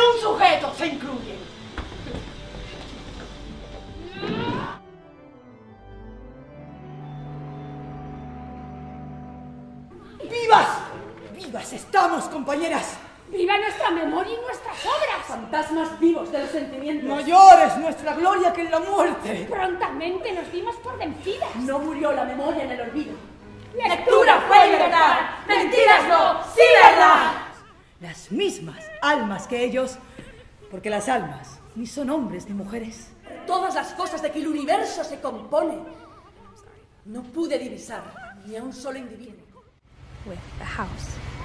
un sujeto se incluye. ¡Vivas! ¡Vivas estamos, compañeras! ¡Viva nuestra memoria y nuestras obras! Fantasmas vivos de los sentimientos. No llores nuestra gloria que en la muerte. Prontamente nos dimos por vencidas. No murió la memoria en el olvido. ¡Lectura fue Las mismas almas que ellos, porque las almas ni son hombres ni mujeres. Todas las cosas de que el universo se compone. No pude divisar ni a un solo individuo. With the house.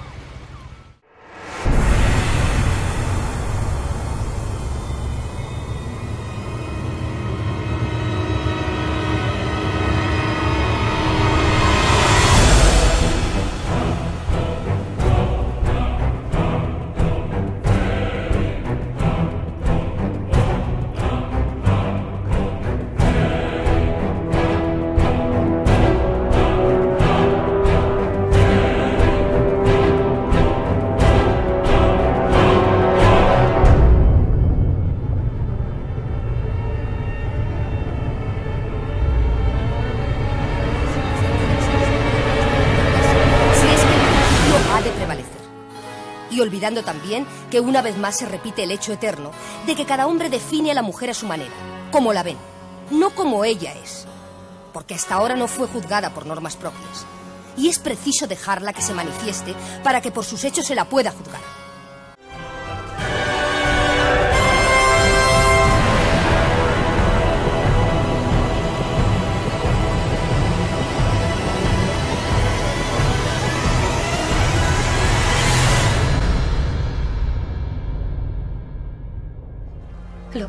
Olvidando también que una vez más se repite el hecho eterno de que cada hombre define a la mujer a su manera, como la ven, no como ella es. Porque hasta ahora no fue juzgada por normas propias. Y es preciso dejarla que se manifieste para que por sus hechos se la pueda juzgar.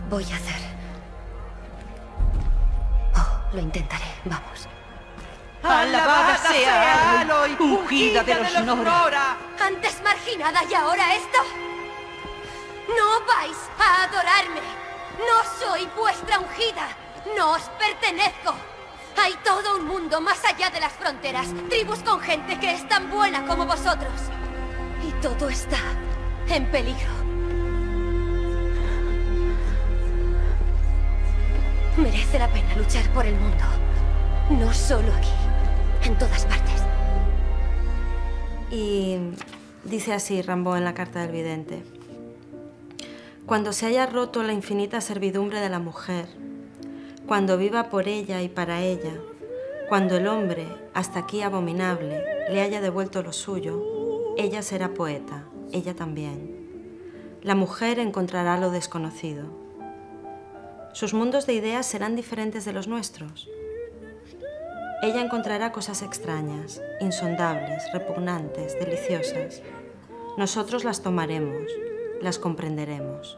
Voy a hacer. Oh, lo intentaré. Vamos. Alabada sea Aloy, ungida de los Nora. Antes marginada y ahora esto. No vais a adorarme. No soy vuestra ungida. No os pertenezco. Hay todo un mundo más allá de las fronteras. Tribus con gente que es tan buena como vosotros. Y todo está en peligro. Merece la pena luchar por el mundo. No solo aquí, en todas partes. Y dice así Rambo en la carta del vidente. Cuando se haya roto la infinita servidumbre de la mujer, cuando viva por ella y para ella, cuando el hombre, hasta aquí abominable, le haya devuelto lo suyo, ella será poeta, ella también. La mujer encontrará lo desconocido. Sus mundos de ideas serán diferentes de los nuestros. Ella encontrará cosas extrañas, insondables, repugnantes, deliciosas. Nosotros las tomaremos, las comprenderemos.